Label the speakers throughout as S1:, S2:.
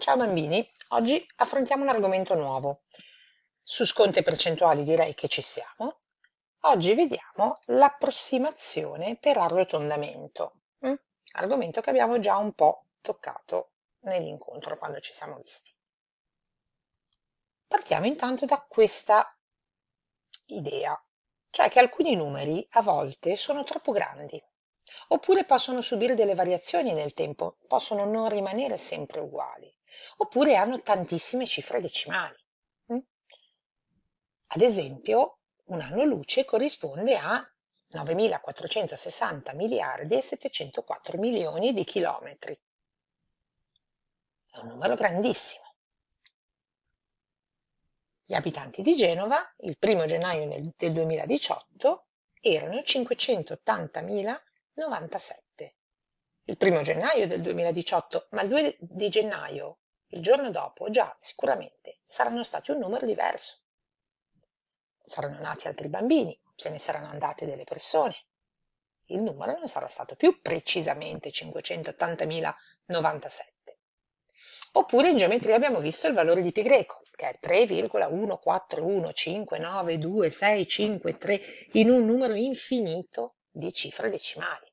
S1: Ciao bambini, oggi affrontiamo un argomento nuovo. Su sconti e percentuali direi che ci siamo. Oggi vediamo l'approssimazione per arrotondamento, mm? argomento che abbiamo già un po' toccato nell'incontro quando ci siamo visti. Partiamo intanto da questa idea, cioè che alcuni numeri a volte sono troppo grandi oppure possono subire delle variazioni nel tempo, possono non rimanere sempre uguali, oppure hanno tantissime cifre decimali. Mm? Ad esempio, un anno luce corrisponde a 9.460 miliardi e 704 milioni di chilometri. È un numero grandissimo. Gli abitanti di Genova, il 1 gennaio del 2018, erano 580.000 97. Il primo gennaio del 2018, ma il 2 di gennaio, il giorno dopo, già sicuramente saranno stati un numero diverso. Saranno nati altri bambini, se ne saranno andate delle persone. Il numero non sarà stato più precisamente 580.097. Oppure in geometria abbiamo visto il valore di pi greco, che è 3,14159263 in un numero infinito di cifre decimali.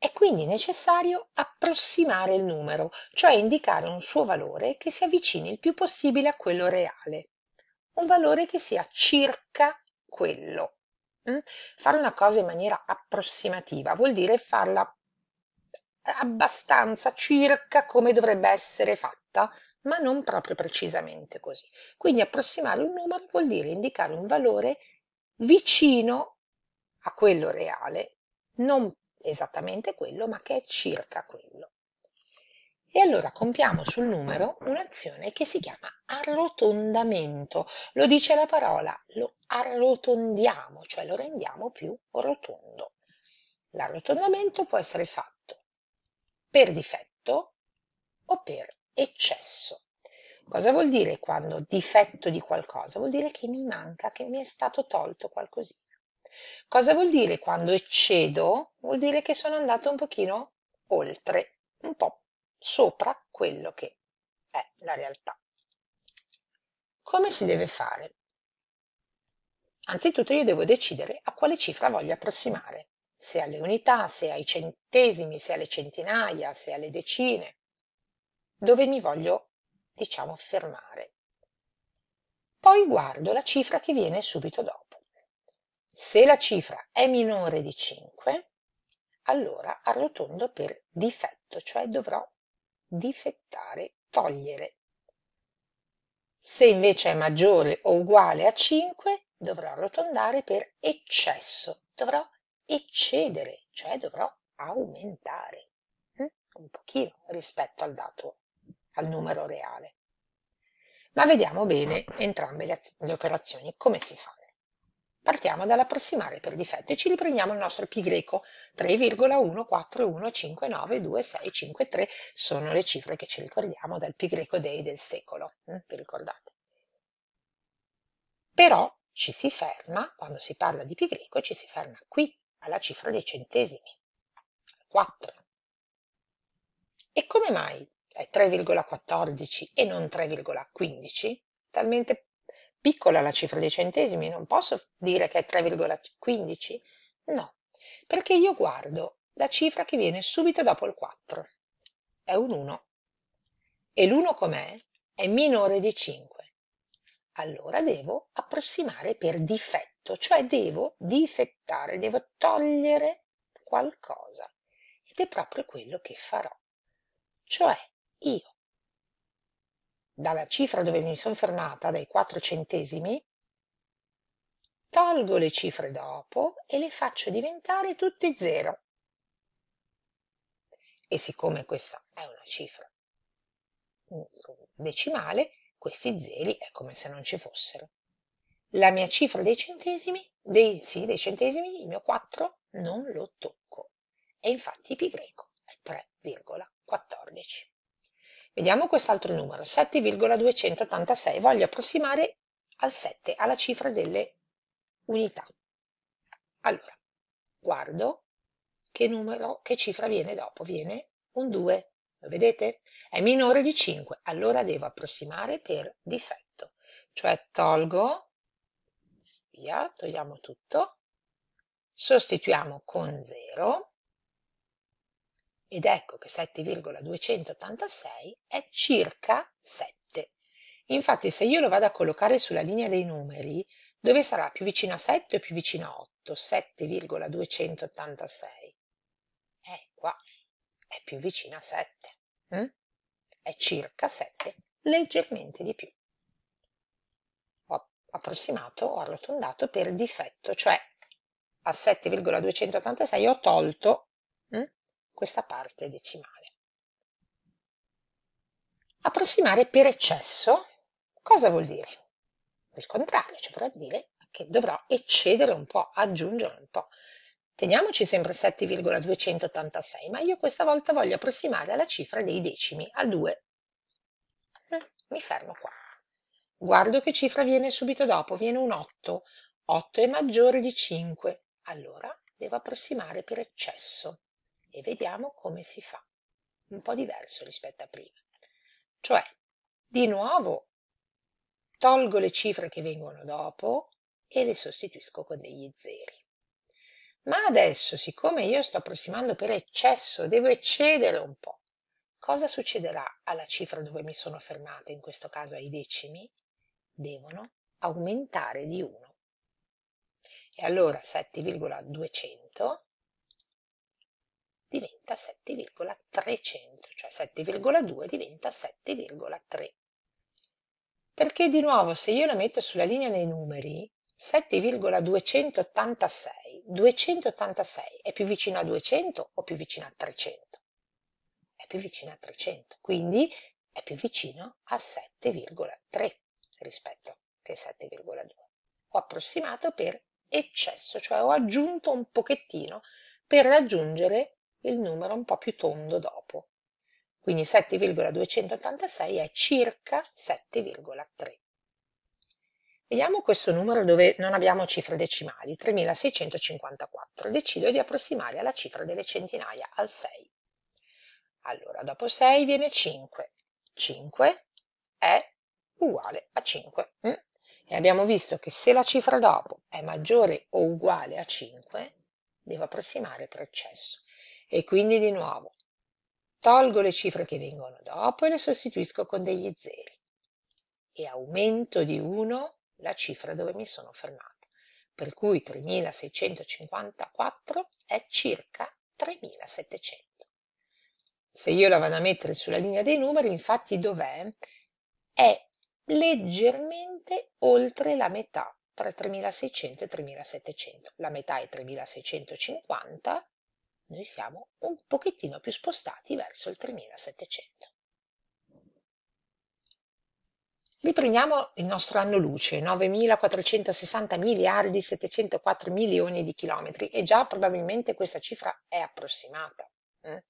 S1: È quindi necessario approssimare il numero, cioè indicare un suo valore che si avvicini il più possibile a quello reale, un valore che sia circa quello. Mm? Fare una cosa in maniera approssimativa vuol dire farla abbastanza circa come dovrebbe essere fatta, ma non proprio precisamente così. Quindi approssimare un numero vuol dire indicare un valore vicino a quello reale, non esattamente quello, ma che è circa quello. E allora compiamo sul numero un'azione che si chiama arrotondamento. Lo dice la parola, lo arrotondiamo, cioè lo rendiamo più rotondo. L'arrotondamento può essere fatto per difetto o per eccesso. Cosa vuol dire quando difetto di qualcosa? Vuol dire che mi manca, che mi è stato tolto qualcosina. Cosa vuol dire quando eccedo? Vuol dire che sono andato un pochino oltre, un po' sopra quello che è la realtà. Come si deve fare? Anzitutto io devo decidere a quale cifra voglio approssimare, se alle unità, se ai centesimi, se alle centinaia, se alle decine, dove mi voglio, diciamo, fermare. Poi guardo la cifra che viene subito dopo. Se la cifra è minore di 5, allora arrotondo per difetto, cioè dovrò difettare, togliere. Se invece è maggiore o uguale a 5, dovrò arrotondare per eccesso, dovrò eccedere, cioè dovrò aumentare hm? un pochino rispetto al dato, al numero reale. Ma vediamo bene entrambe le, le operazioni, come si fanno. Partiamo dall'approssimare per difetto e ci riprendiamo il nostro pi greco 3,14159263 sono le cifre che ci ricordiamo dal pi greco dei del secolo, hm? vi ricordate? Però ci si ferma, quando si parla di pi greco, ci si ferma qui, alla cifra dei centesimi, 4. E come mai è 3,14 e non 3,15? Talmente piccola la cifra dei centesimi, non posso dire che è 3,15? No, perché io guardo la cifra che viene subito dopo il 4. È un 1. E l'1 com'è? È minore di 5. Allora devo approssimare per difetto, cioè devo difettare, devo togliere qualcosa. Ed è proprio quello che farò. Cioè io dalla cifra dove mi sono fermata, dai 4 centesimi, tolgo le cifre dopo e le faccio diventare tutte zero. E siccome questa è una cifra decimale, questi zeri è come se non ci fossero. La mia cifra dei centesimi, dei, sì, dei centesimi, il mio 4, non lo tocco. E infatti pi greco è 3,14. Vediamo quest'altro numero, 7,286. Voglio approssimare al 7, alla cifra delle unità. Allora, guardo che numero, che cifra viene dopo. Viene un 2. Lo vedete? È minore di 5, allora devo approssimare per difetto. Cioè tolgo, via, togliamo tutto, sostituiamo con 0 ed ecco che 7,286 è circa 7. Infatti se io lo vado a collocare sulla linea dei numeri, dove sarà più vicino a 7 o più vicino a 8? 7,286. Eh, qua è più vicino a 7. Mm? È circa 7, leggermente di più. Ho approssimato, ho arrotondato per difetto, cioè a 7,286 ho tolto mm, questa parte decimale. Approssimare per eccesso cosa vuol dire? Il contrario, cioè vorrà dire che dovrò eccedere un po', aggiungere un po'. Teniamoci sempre 7,286, ma io questa volta voglio approssimare alla cifra dei decimi, al 2. Eh, mi fermo qua. Guardo che cifra viene subito dopo, viene un 8. 8 è maggiore di 5, allora devo approssimare per eccesso e vediamo come si fa. Un po' diverso rispetto a prima. Cioè, di nuovo, tolgo le cifre che vengono dopo e le sostituisco con degli zeri. Ma adesso, siccome io sto approssimando per eccesso, devo eccedere un po'. Cosa succederà alla cifra dove mi sono fermata, in questo caso ai decimi? Devono aumentare di 1. E allora 7,200 diventa 7,300, cioè 7,2 diventa 7,3. Perché di nuovo se io la metto sulla linea dei numeri, 7,286, 286 è più vicino a 200 o più vicino a 300? È più vicino a 300, quindi è più vicino a 7,3 rispetto che 7,2. Ho approssimato per eccesso, cioè ho aggiunto un pochettino per raggiungere il numero un po' più tondo dopo. Quindi 7,286 è circa 7,3. Vediamo questo numero dove non abbiamo cifre decimali, 3654. Decido di approssimare alla cifra delle centinaia, al 6. Allora, dopo 6 viene 5. 5 è uguale a 5. Mm? E abbiamo visto che se la cifra dopo è maggiore o uguale a 5, devo approssimare per eccesso. E quindi di nuovo tolgo le cifre che vengono dopo e le sostituisco con degli zeri e aumento di 1 la cifra dove mi sono fermata, per cui 3654 è circa 3700. Se io la vado a mettere sulla linea dei numeri, infatti dov'è? È leggermente oltre la metà tra 3600 e 3700. La metà è 3650, noi siamo un pochettino più spostati verso il 3700. Riprendiamo il nostro anno luce, 9.460 miliardi 704 milioni di chilometri e già probabilmente questa cifra è approssimata. Eh?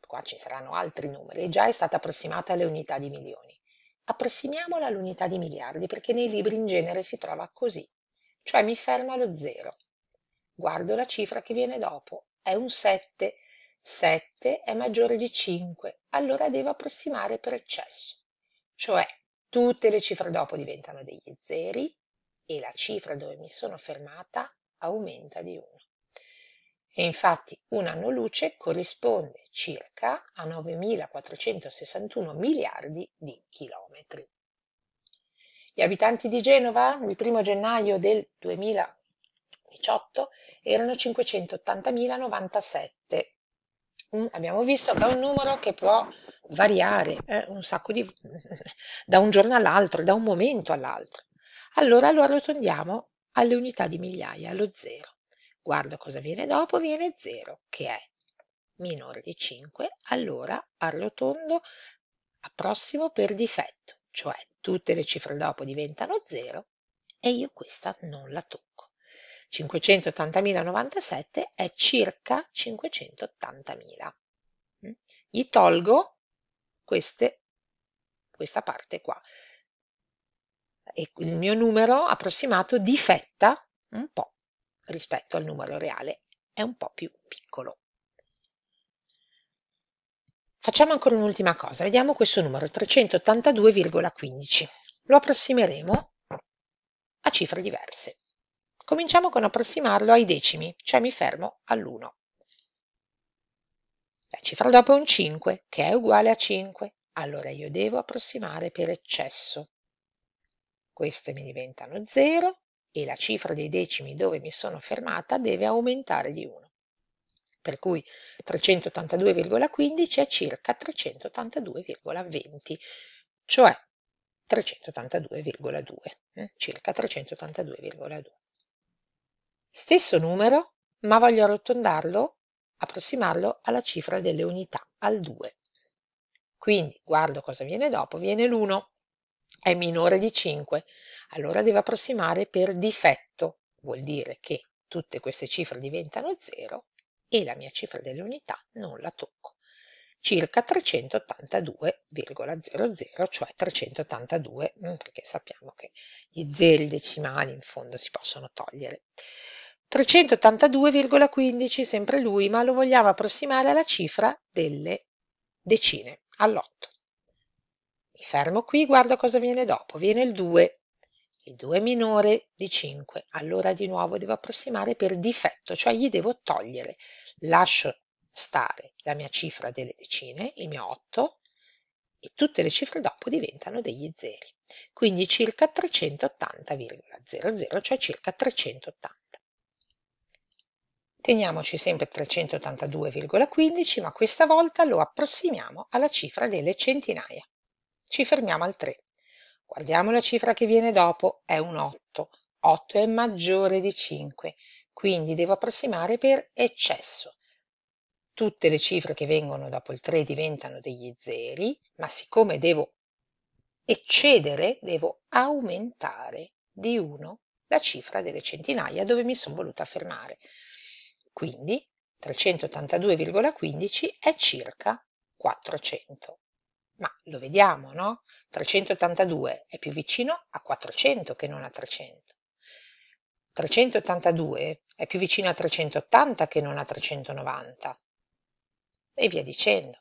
S1: Qua ci saranno altri numeri e già è stata approssimata alle unità di milioni. Approssimiamola all'unità di miliardi perché nei libri in genere si trova così, cioè mi fermo allo zero. Guardo la cifra che viene dopo, è un 7. 7 è maggiore di 5, allora devo approssimare per eccesso cioè tutte le cifre dopo diventano degli zeri e la cifra dove mi sono fermata aumenta di 1. E infatti un anno luce corrisponde circa a 9.461 miliardi di chilometri. Gli abitanti di Genova il 1 gennaio del 2018 erano 580.097 un, abbiamo visto che è un numero che può variare eh, un sacco di, da un giorno all'altro, da un momento all'altro. Allora lo arrotondiamo alle unità di migliaia, allo zero. Guardo cosa viene dopo, viene 0, che è minore di 5, allora arrotondo a prossimo per difetto, cioè tutte le cifre dopo diventano 0 e io questa non la tocco. 580.097 è circa 580.000. Mm? Gli tolgo queste, questa parte qua e il mio numero approssimato difetta un po' rispetto al numero reale, è un po' più piccolo. Facciamo ancora un'ultima cosa, vediamo questo numero 382,15. Lo approssimeremo a cifre diverse. Cominciamo con approssimarlo ai decimi, cioè mi fermo all'1. La cifra dopo è un 5, che è uguale a 5. Allora io devo approssimare per eccesso. Queste mi diventano 0 e la cifra dei decimi dove mi sono fermata deve aumentare di 1 per cui 382,15 è circa 382,20, cioè 382,2, eh, circa 382,2. Stesso numero, ma voglio arrotondarlo, approssimarlo alla cifra delle unità, al 2. Quindi guardo cosa viene dopo, viene l'1, è minore di 5, allora devo approssimare per difetto, vuol dire che tutte queste cifre diventano 0 e la mia cifra delle unità non la tocco. Circa 382,00, cioè 382, mm, perché sappiamo che gli zeri decimali in fondo si possono togliere. 382,15, sempre lui, ma lo vogliamo approssimare alla cifra delle decine, all'8. Mi fermo qui, guardo cosa viene dopo. Viene il 2, il 2 è minore di 5, allora di nuovo devo approssimare per difetto, cioè gli devo togliere. Lascio stare la mia cifra delle decine, il mio 8, e tutte le cifre dopo diventano degli zeri. Quindi circa 380,00, cioè circa 380. Teniamoci sempre 382,15, ma questa volta lo approssimiamo alla cifra delle centinaia. Ci fermiamo al 3. Guardiamo la cifra che viene dopo, è un 8. 8 è maggiore di 5, quindi devo approssimare per eccesso. Tutte le cifre che vengono dopo il 3 diventano degli zeri, ma siccome devo eccedere, devo aumentare di 1 la cifra delle centinaia dove mi sono voluta fermare. Quindi 382,15 è circa 400 ma lo vediamo, no? 382 è più vicino a 400 che non a 300. 382 è più vicino a 380 che non a 390. E via dicendo.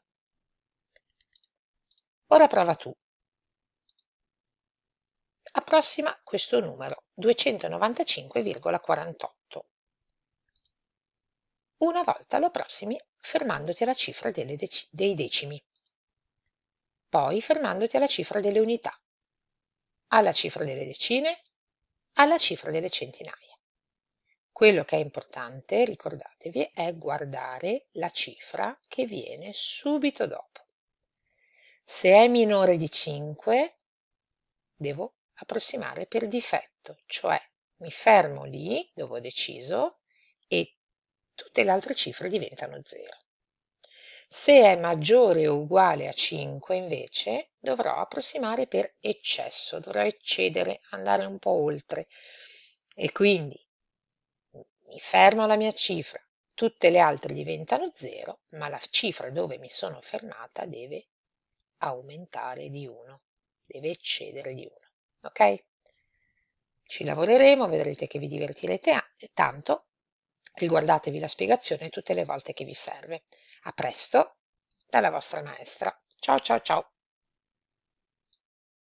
S1: Ora prova tu. Approssima questo numero 295,48. Una volta lo approssimi fermandoti alla cifra dec dei decimi poi fermandoti alla cifra delle unità, alla cifra delle decine, alla cifra delle centinaia. Quello che è importante, ricordatevi, è guardare la cifra che viene subito dopo. Se è minore di 5, devo approssimare per difetto, cioè mi fermo lì dove ho deciso e tutte le altre cifre diventano 0. Se è maggiore o uguale a 5 invece dovrò approssimare per eccesso, dovrò eccedere, andare un po' oltre e quindi mi fermo alla mia cifra, tutte le altre diventano 0, ma la cifra dove mi sono fermata deve aumentare di 1, deve eccedere di 1. Ok? Ci lavoreremo, vedrete che vi divertirete tanto Riguardatevi la spiegazione tutte le volte che vi serve. A presto dalla vostra maestra. Ciao ciao ciao!